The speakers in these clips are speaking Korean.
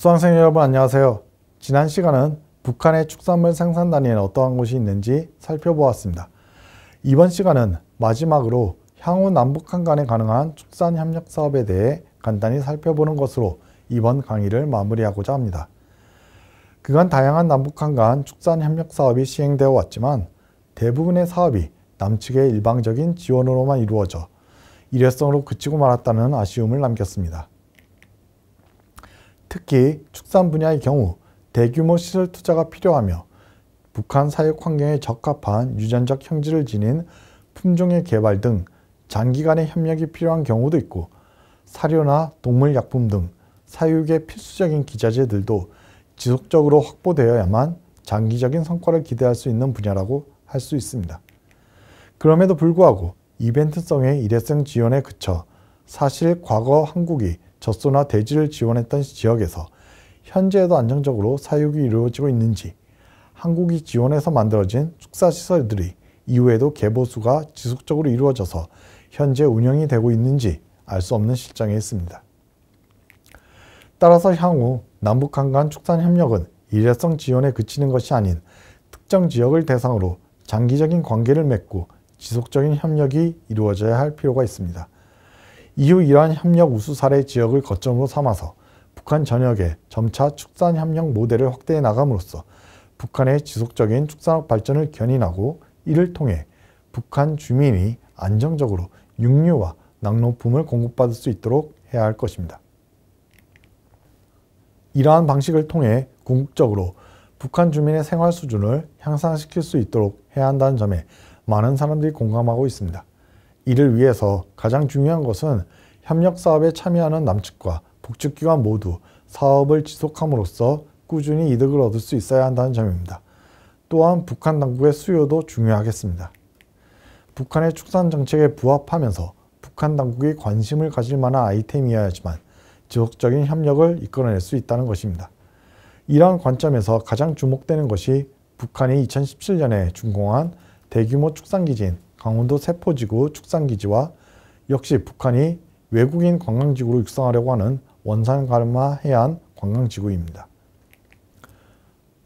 수강생 여러분 안녕하세요. 지난 시간은 북한의 축산물 생산 단위에는 어떠한 곳이 있는지 살펴보았습니다. 이번 시간은 마지막으로 향후 남북한 간에 가능한 축산 협력 사업에 대해 간단히 살펴보는 것으로 이번 강의를 마무리하고자 합니다. 그간 다양한 남북한 간 축산 협력 사업이 시행되어 왔지만 대부분의 사업이 남측의 일방적인 지원으로만 이루어져 일회성으로 그치고 말았다는 아쉬움을 남겼습니다. 특히 축산 분야의 경우 대규모 시설 투자가 필요하며 북한 사육 환경에 적합한 유전적 형질을 지닌 품종의 개발 등 장기간의 협력이 필요한 경우도 있고 사료나 동물약품 등 사육의 필수적인 기자재들도 지속적으로 확보되어야만 장기적인 성과를 기대할 수 있는 분야라고 할 수 있습니다. 그럼에도 불구하고 이벤트성의 일회성 지원에 그쳐 사실 과거 한국이 젖소나 대지를 지원했던 지역에서 현재에도 안정적으로 사육이 이루어지고 있는지 한국이 지원해서 만들어진 축사시설들이 이후에도 개보수가 지속적으로 이루어져서 현재 운영이 되고 있는지 알 수 없는 실정에 있습니다. 따라서 향후 남북한 간 축산협력은 일회성 지원에 그치는 것이 아닌 특정 지역을 대상으로 장기적인 관계를 맺고 지속적인 협력이 이루어져야 할 필요가 있습니다. 이후 이러한 협력 우수 사례 지역을 거점으로 삼아서 북한 전역에 점차 축산 협력 모델을 확대해 나감으로써 북한의 지속적인 축산업 발전을 견인하고 이를 통해 북한 주민이 안정적으로 육류와 낙농품을 공급받을 수 있도록 해야 할 것입니다. 이러한 방식을 통해 궁극적으로 북한 주민의 생활 수준을 향상시킬 수 있도록 해야 한다는 점에 많은 사람들이 공감하고 있습니다. 이를 위해서 가장 중요한 것은 협력 사업에 참여하는 남측과 북측기관 모두 사업을 지속함으로써 꾸준히 이득을 얻을 수 있어야 한다는 점입니다. 또한 북한 당국의 수요도 중요하겠습니다. 북한의 축산 정책에 부합하면서 북한 당국이 관심을 가질 만한 아이템이어야지만 지속적인 협력을 이끌어낼 수 있다는 것입니다. 이러한 관점에서 가장 주목되는 것이 북한이 2017년에 준공한 대규모 축산기지인 강원도 세포지구 축산기지와 역시 북한이 외국인 관광지구로 육성하려고 하는 원산가르마 해안 관광지구입니다.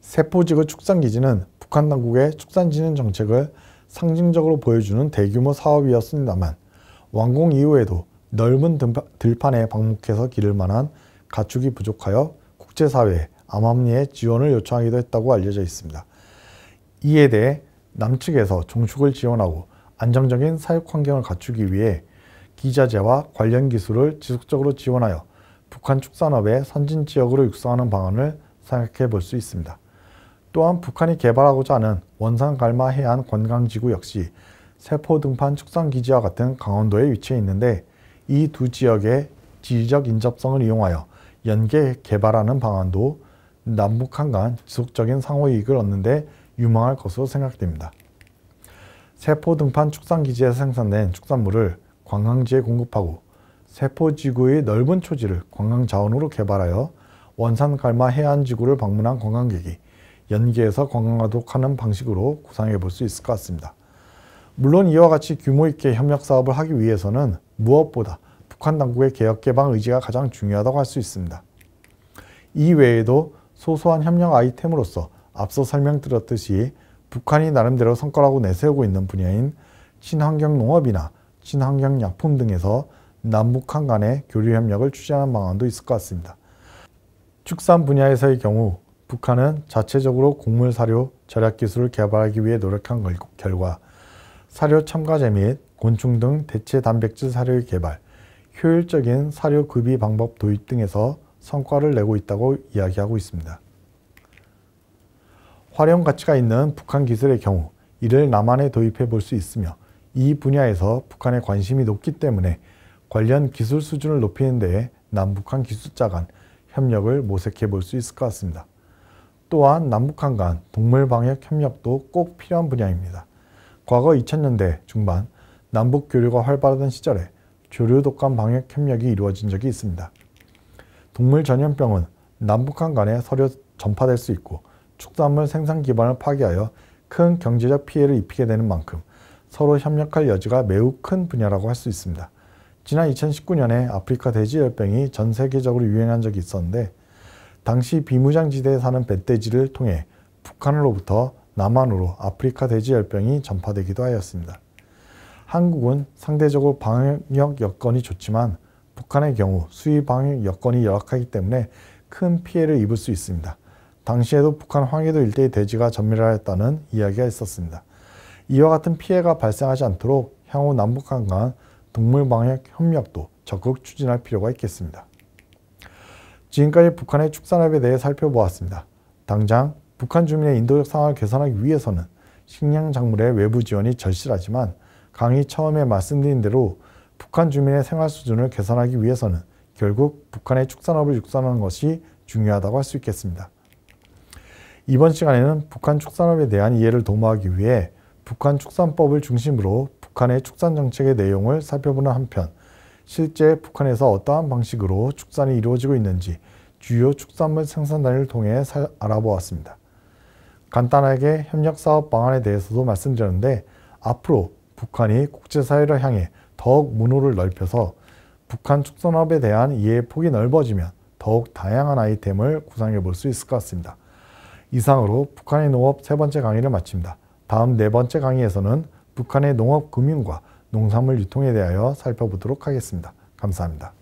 세포지구 축산기지는 북한 당국의 축산진흥 정책을 상징적으로 보여주는 대규모 사업이었습니다만 완공 이후에도 넓은 들판에 방목해서 기를 만한 가축이 부족하여 국제사회에 암암리의 지원을 요청하기도 했다고 알려져 있습니다. 이에 대해 남측에서 종축을 지원하고 안정적인 사육 환경을 갖추기 위해 기자재와 관련 기술을 지속적으로 지원하여 북한 축산업의 선진 지역으로 육성하는 방안을 생각해 볼 수 있습니다. 또한 북한이 개발하고자 하는 원산 갈마 해안 관광지구 역시 세포 등판 축산기지와 같은 강원도에 위치해 있는데 이 두 지역의 지리적 인접성을 이용하여 연계 개발하는 방안도 남북 한 간 지속적인 상호 이익을 얻는 데 유망할 것으로 생각됩니다. 세포 등판 축산기지에서 생산된 축산물을 관광지에 공급하고 세포지구의 넓은 초지를 관광자원으로 개발하여 원산 갈마 해안지구를 방문한 관광객이 연계해서 관광하도록 하는 방식으로 구상해 볼 수 있을 것 같습니다. 물론 이와 같이 규모 있게 협력 사업을 하기 위해서는 무엇보다 북한 당국의 개혁 개방 의지가 가장 중요하다고 할 수 있습니다. 이 외에도 소소한 협력 아이템으로서 앞서 설명드렸듯이 북한이 나름대로 성과라고 내세우고 있는 분야인 친환경 농업이나 친환경 약품 등에서 남북한 간의 교류 협력을 추진하는 방안도 있을 것 같습니다. 축산 분야에서의 경우 북한은 자체적으로 곡물 사료 절약 기술을 개발하기 위해 노력한 결과 사료 첨가제 및 곤충 등 대체 단백질 사료의 개발, 효율적인 사료 급이 방법 도입 등에서 성과를 내고 있다고 이야기하고 있습니다. 활용 가치가 있는 북한 기술의 경우 이를 남한에 도입해 볼 수 있으며 이 분야에서 북한의 관심이 높기 때문에 관련 기술 수준을 높이는 데에 남북한 기술자 간 협력을 모색해 볼 수 있을 것 같습니다. 또한 남북한 간 동물 방역 협력도 꼭 필요한 분야입니다. 과거 2000년대 중반 남북 교류가 활발하던 시절에 조류 독감 방역 협력이 이루어진 적이 있습니다. 동물 전염병은 남북한 간에 서로 전파될 수 있고 축산물 생산 기반을 파괴하여 큰 경제적 피해를 입히게 되는 만큼 서로 협력할 여지가 매우 큰 분야라고 할 수 있습니다. 지난 2019년에 아프리카 돼지열병이 전 세계적으로 유행한 적이 있었는데 당시 비무장지대에 사는 멧돼지를 통해 북한으로부터 남한으로 아프리카 돼지열병이 전파되기도 하였습니다. 한국은 상대적으로 방역 여건이 좋지만 북한의 경우 수위 방역 여건이 열악하기 때문에 큰 피해를 입을 수 있습니다. 당시에도 북한 황해도 일대의 돼지가 전멸하였다는 이야기가 있었습니다. 이와 같은 피해가 발생하지 않도록 향후 남북한 간 동물 방역 협력도 적극 추진할 필요가 있겠습니다. 지금까지 북한의 축산업에 대해 살펴보았습니다. 당장 북한 주민의 인도적 상황을 개선하기 위해서는 식량 작물의 외부 지원이 절실하지만 강의 처음에 말씀드린 대로 북한 주민의 생활 수준을 개선하기 위해서는 결국 북한의 축산업을 육성하는 것이 중요하다고 할 수 있겠습니다. 이번 시간에는 북한 축산업에 대한 이해를 도모하기 위해 북한 축산법을 중심으로 북한의 축산 정책의 내용을 살펴보는 한편 실제 북한에서 어떠한 방식으로 축산이 이루어지고 있는지 주요 축산물 생산단을 통해 알아보았습니다. 간단하게 협력 사업 방안에 대해서도 말씀드렸는데 앞으로 북한이 국제사회를 향해 더욱 문호를 넓혀서 북한 축산업에 대한 이해의 폭이 넓어지면 더욱 다양한 아이템을 구상해 볼 수 있을 것 같습니다. 이상으로 북한의 농업 세 번째 강의를 마칩니다. 다음 네 번째 강의에서는 북한의 농업 금융과 농산물 유통에 대하여 살펴보도록 하겠습니다. 감사합니다.